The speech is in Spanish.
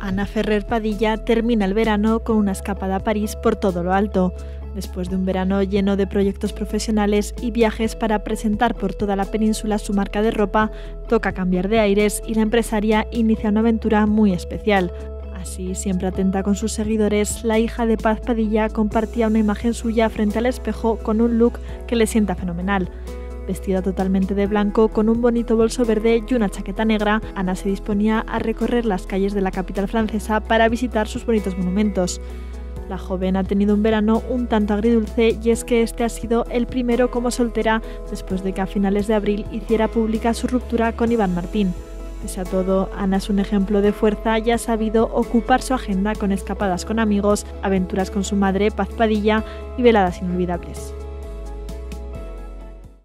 Ana Ferrer Padilla termina el verano con una escapada a París por todo lo alto. Después de un verano lleno de proyectos profesionales y viajes para presentar por toda la península su marca de ropa, toca cambiar de aires y la empresaria inicia una aventura muy especial. Así, siempre atenta con sus seguidores, la hija de Paz Padilla compartía una imagen suya frente al espejo con un look que le sienta fenomenal. Vestida totalmente de blanco, con un bonito bolso verde y una chaqueta negra, Ana se disponía a recorrer las calles de la capital francesa para visitar sus bonitos monumentos. La joven ha tenido un verano un tanto agridulce y es que este ha sido el primero como soltera después de que a finales de abril hiciera pública su ruptura con Iván Martín. Pese a todo, Ana es un ejemplo de fuerza y ha sabido ocupar su agenda con escapadas con amigos, aventuras con su madre, Paz Padilla y veladas inolvidables.